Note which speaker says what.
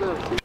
Speaker 1: 对